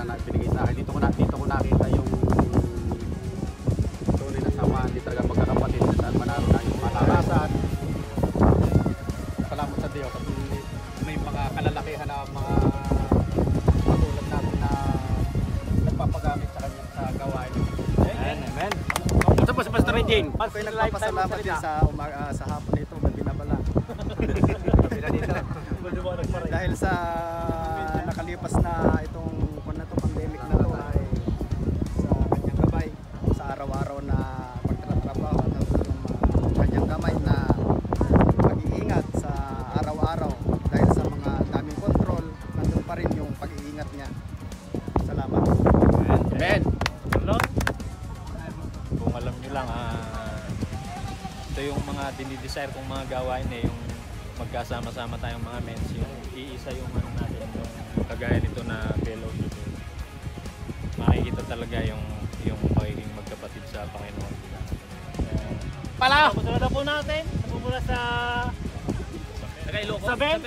pera na binigay sa akin. Dito ko na dito ko nakita yung tunay na samahan. Di talaga magkakapatid kung saan man naroon na yung matarasan. Salamat sa Diyos at may mga kalalakihan na mga katulad natin na nagpapagamit sa kanya sa gawain. Amen, amen. Ito po sa Pastor Regine. Nagpapasalamat din sa, umag, ah, sa hapon nito, gabi na pala. Dahil sa nakalipas na dinidesire kong mga gawain eh, yung magkasama-sama tayong mga men, yung iisa yung ano natin, yung kagaya nito na fellowship. eh. Makikita talaga yung yung pagiging magkapatid sa Panginoon. Uh, Pala! Pupunta na po natin. Pupunta sa... Sa Ben?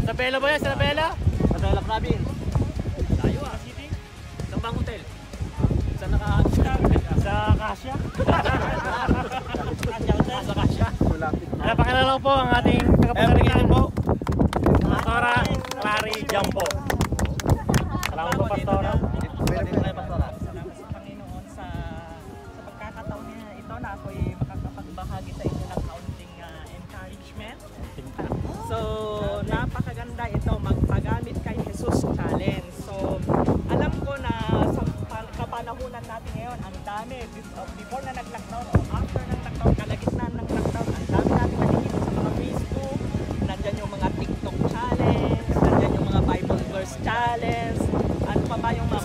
Sa Bella ba yan? Sa Bella? Sa Bella Clubin. Tayo ah. City? Sa Bang Hotel. Sa naka... Sa Kasia? Sa Kasia? Napakilala po ang ating tagapagalitan po. Pastora Clary Jampo. Salamat po, Pastora. Salamat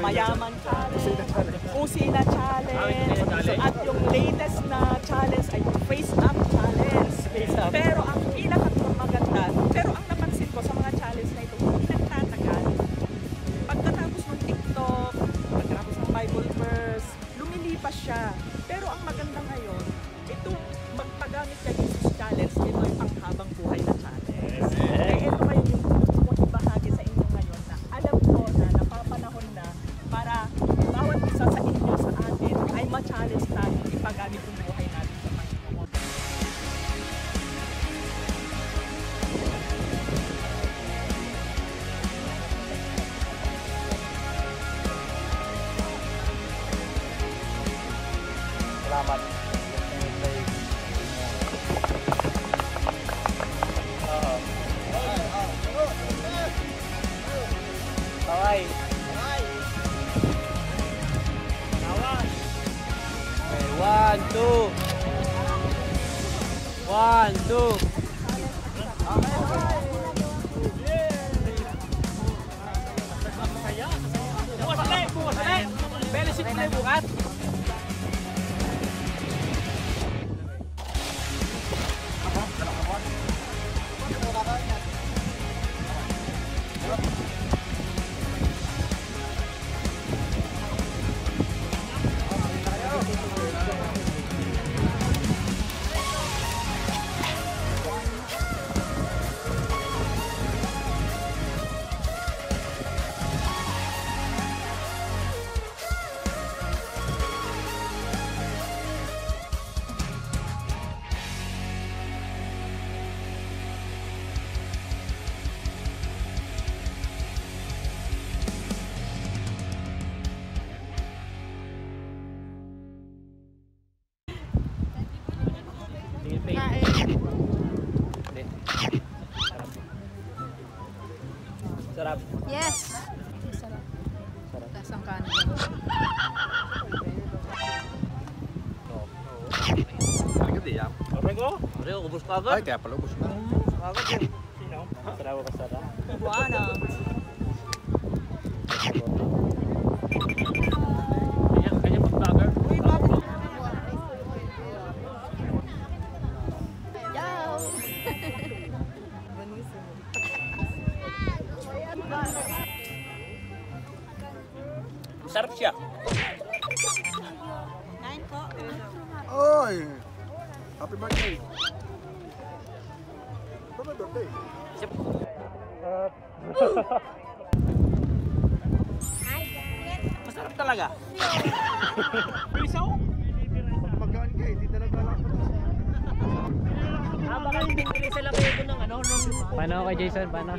mayaman challenge, Kusina challenge, so, at yung latest na challenge ay yung face One, two. Bukas na! Bukas na! Bele! Sarap. Yes. Sarap. Lasang kanin. Talaga di yan. Okay ko? Pare, ubos ka Ay, kaya pala ubos na. Agad yun. Sino? Sarap ka sarap. Buwana. Happy birthday! Hi guys. Sarap talaga. Magkaan ka, hindi talaga lang Ah, baka hindi sila kayo ko ng ano. Paano kay Jason? Paano?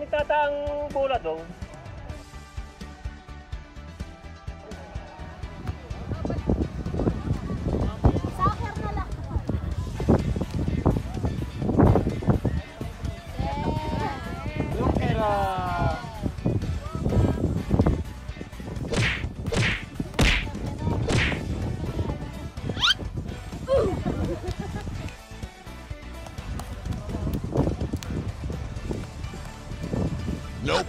Pinapunta? May magnitata ang bola daw. Nope.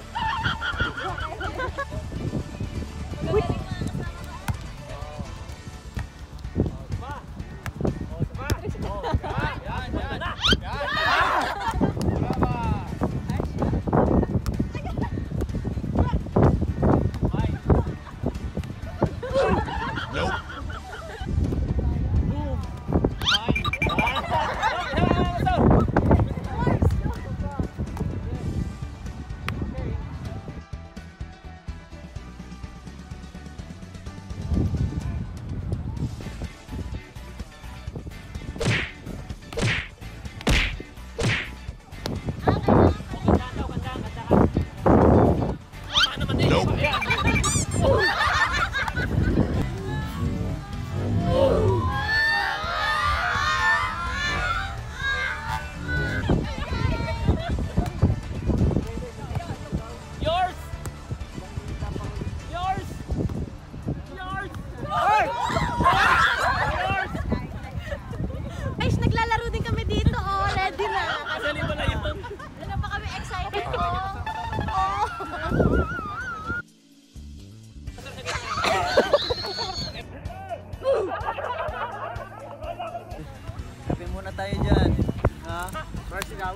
Ikaw.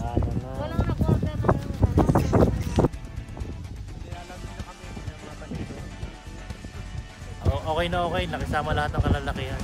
Ano na. Walang nag-order Okay na okay. Nakisama lahat ng kalalakihan.